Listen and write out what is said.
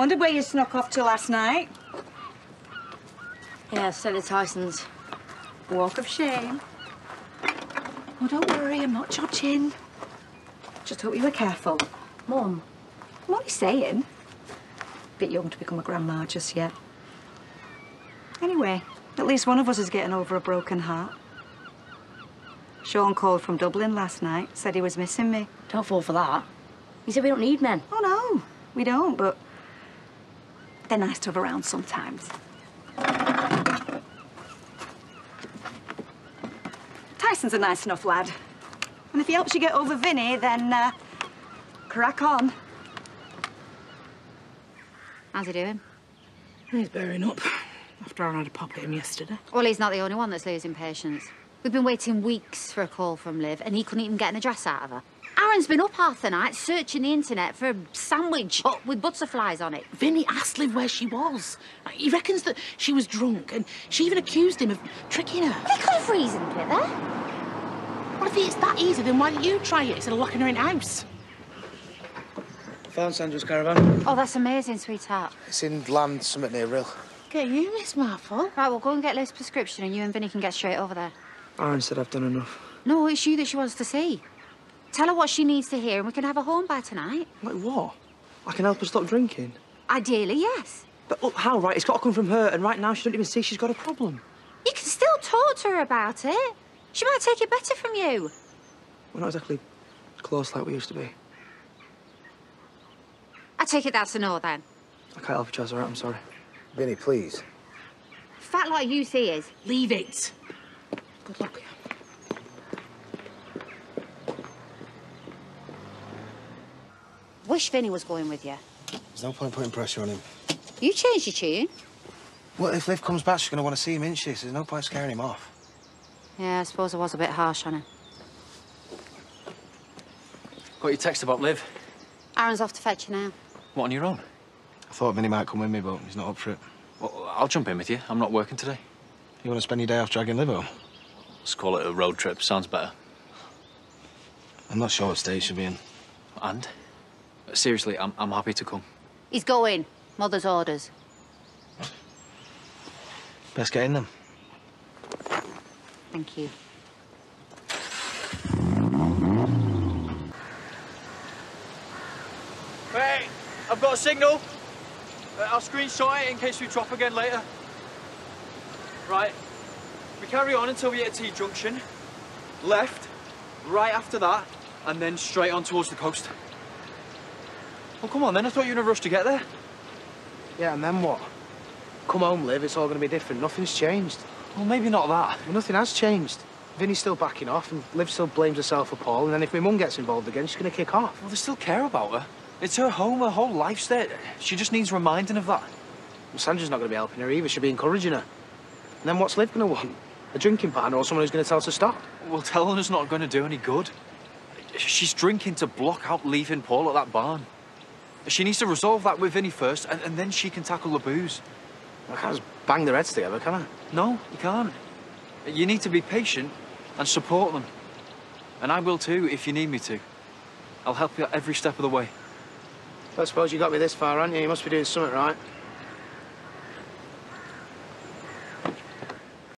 Wondered where you snuck off to last night. Yeah, so the Tysons. Walk of shame. Oh, don't worry, I'm not judging. Just hope you were careful. Mum. I'm only saying. Bit young to become a grandma just yet. Anyway, at least one of us is getting over a broken heart. Sean called from Dublin last night, said he was missing me. Don't fall for that. He said we don't need men. Oh, no, we don't, but they're nice to have around sometimes. Tyson's a nice enough lad. And if he helps you get over Vinny, then uh, crack on. How's he doing? He's bearing up after I had a pop at him yesterday. Well, he's not the only one that's losing patience. We've been waiting weeks for a call from Liv, and he couldn't even get an address out of her. Aaron's been up half the night searching the internet for a sandwich with butterflies on it. Vinny asked Liv where she was. He reckons that she was drunk, and she even accused him of tricking her. They could have reasoned with her. Well, if it's that easy, then why don't you try it instead of locking her in house? Found Sandra's caravan. Oh, that's amazing, sweetheart. It's in land, something near Rhyl. Get you, Miss Marple. Right, we'll go and get Liv's prescription, and you and Vinny can get straight over there. Aaron said I've done enough. No, it's you that she wants to see. Tell her what she needs to hear, and we can have a home by tonight. Like what? I can help her stop drinking. Ideally, yes. But look, how, right? It's got to come from her, and right now she don't even see she's got a problem. You can still talk to her about it. She might take it better from you. We're not exactly close like we used to be. I take it that's a no, then. I can't help you, Chas, all right? I'm sorry. Vinny, please. Fat like you see is. Leave it. Wish Vinny was going with you. There's no point putting pressure on him. You changed your tune. Well, if Liv comes back, she's going to want to see him, isn't she? So there's no point scaring him off. Yeah, I suppose I was a bit harsh on her. Got your text about Liv. Aaron's off to fetch you now. What, on your own? I thought Vinny might come with me, but he's not up for it. Well, I'll jump in with you. I'm not working today. You want to spend your day off dragging Liv home? Let's call it a road trip. Sounds better. I'm not sure what state she'll be in. And? Seriously, I'm, I'm happy to come. He's going. Mother's orders. Best get in them. Thank you. Hey, I've got a signal. Uh, I'll screenshot it in case we drop again later. Right. We carry on until we hit a T-junction. Left, right after that, and then straight on towards the coast. Well, come on then. I thought you were in a rush to get there. Yeah, and then what? Come home, Liv. It's all going to be different. Nothing's changed. Well, maybe not that. Well, nothing has changed. Vinny's still backing off, and Liv still blames herself for Paul, and then if my mum gets involved again, she's going to kick off. Well, they still care about her. It's her home, her whole life's there. She just needs reminding of that. Well, Sandra's not going to be helping her either. She'll be encouraging her. And then what's Liv going to want? A drinking partner or someone who's going to tell her to stop? Well, telling her's not going to do any good. She's drinking to block out leaving Paul at that barn. She needs to resolve that with Vinny first, and, and then she can tackle the booze. I can't just bang their heads together, can I? No, you can't. You need to be patient and support them. And I will too, if you need me to. I'll help you every step of the way. I suppose you got me this far, haven't you? You must be doing something right.